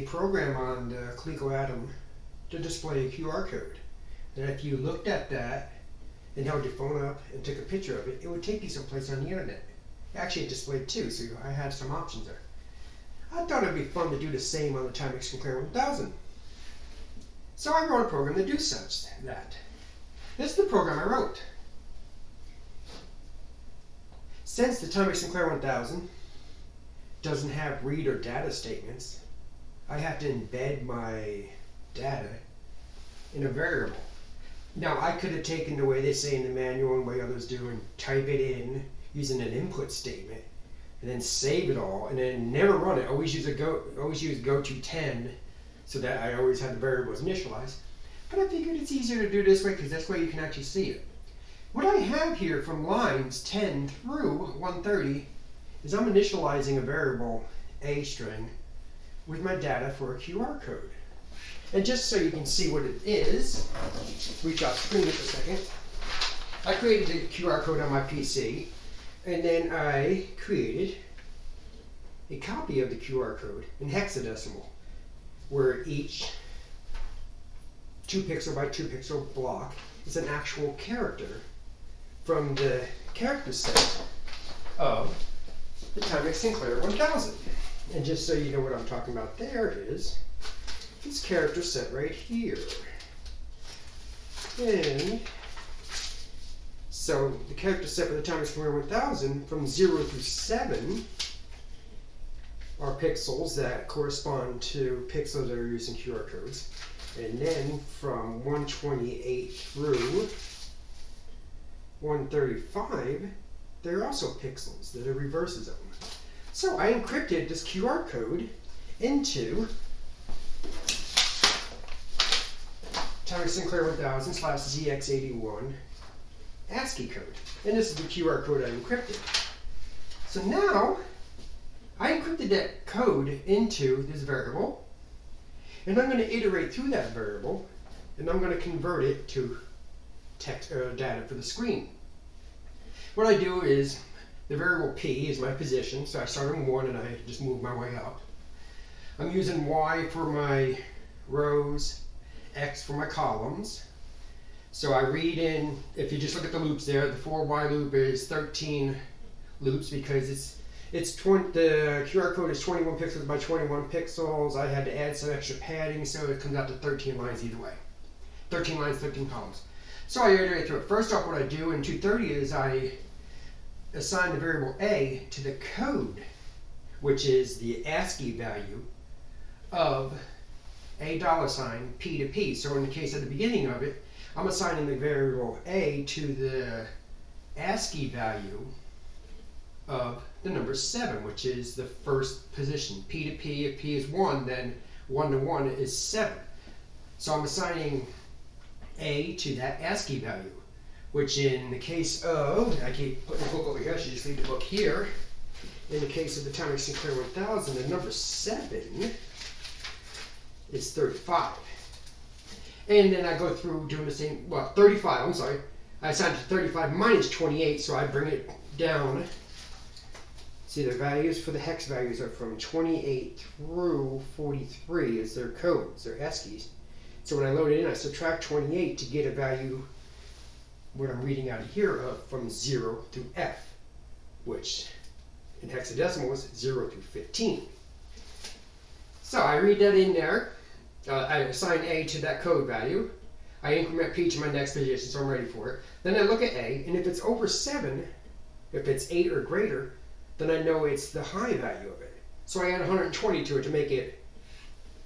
program on the Coleco Adam to display a QR code. And if you looked at that and held your phone up and took a picture of it, it would take you someplace on the internet. Actually, it displayed two, so I had some options there. I thought it'd be fun to do the same on the Timex Sinclair 1000. So I wrote a program to do such that. This is the program I wrote. Since the Timex Sinclair 1000 doesn't have read or data statements, I have to embed my data in a variable. Now I could have taken the way they say in the manual and the way others do and type it in using an input statement and then save it all and then never run it. Always use a go always use go to 10 so that I always have the variables initialized. But I figured it's easier to do this way because that's where you can actually see it. What I have here from lines 10 through 130 is I'm initializing a variable A string with my data for a QR code. And just so you can see what it is, reach out screen it for a second. I created a QR code on my PC, and then I created a copy of the QR code in hexadecimal, where each two pixel by two pixel block is an actual character from the character set of the Timex Sinclair 1000. And just so you know what I'm talking about, there is this character set right here. And so the character set for the Timex Sinclair 1000 from 0 through 7 are pixels that correspond to pixels that are using QR codes. And then from 128 through 135, they're also pixels that are reverses of them. So I encrypted this QR code into Timex Sinclair 1000 slash ZX81 ASCII code. And this is the QR code I encrypted. So now I encrypted that code into this variable and I'm going to iterate through that variable and I'm going to convert it to text uh, data for the screen. What I do is the variable p is my position, so I start on 1 and I just move my way up. I'm using y for my rows, x for my columns. So I read in, if you just look at the loops there, the 4Y loop is 13 loops because it's it's 20, the QR code is 21 pixels by 21 pixels. I had to add some extra padding, so it comes out to 13 lines either way. 13 lines, 13 columns. So I iterate through it. First off, what I do in 230 is I assign the variable a to the code, which is the ASCII value of a dollar sign p to p. So in the case at the beginning of it, I'm assigning the variable a to the ASCII value of the number 7, which is the first position. P to P, if P is 1, then 1 to 1 is 7. So I'm assigning A to that ASCII value, which in the case of, I keep putting the book over here, I should just leave the book here. In the case of the Timex Sinclair 1000, the number 7 is 35. And then I go through doing the same, well, 35, I'm sorry. I assign to 35 minus 28, so I bring it down See, the values for the hex values are from 28 through 43 is their codes, their ASCIIs. So when I load it in, I subtract 28 to get a value, what I'm reading out of here, of from 0 to F, which in hexadecimal is 0 through 15. So I read that in there. Uh, I assign A to that code value. I increment P to my next position, so I'm ready for it. Then I look at A, and if it's over 7, if it's 8 or greater, then I know it's the high value of it. So I add 120 to it to make it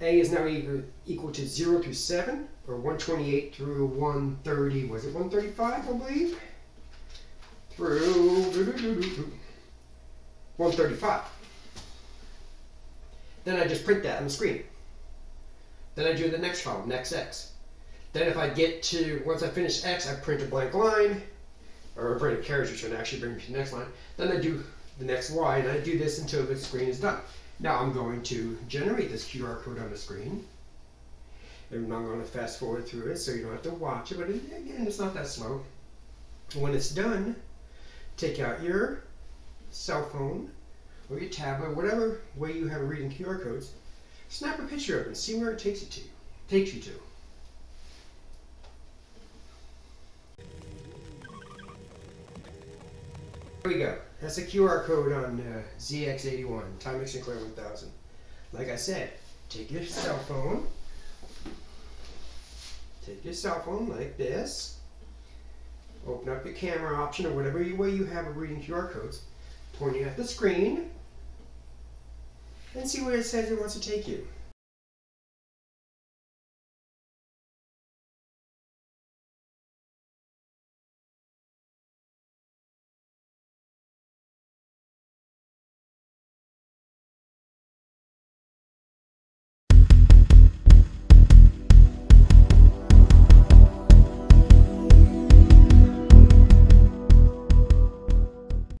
A is now either equal to 0 through 7, or 128 through 130, was it 135, I believe? Through 135. Then I just print that on the screen. Then I do the next column, next X. Then if I get to, once I finish X, I print a blank line, or print a carriage, which would actually bring me to the next line. Then I do the next Y, and I do this until the screen is done. Now I'm going to generate this QR code on the screen. And I'm going to fast forward through it so you don't have to watch it, but again, it's not that slow. When it's done, take out your cell phone or your tablet, whatever way you have reading QR codes, Snap a picture of it and see where it takes you to. Takes you to. There we go. That's a QR code on uh, ZX81, Timex Sinclair 1000. Like I said, take your cell phone, take your cell phone like this, open up your camera option or whatever way you have of reading QR codes, pointing at the screen, and see where it says it wants to take you.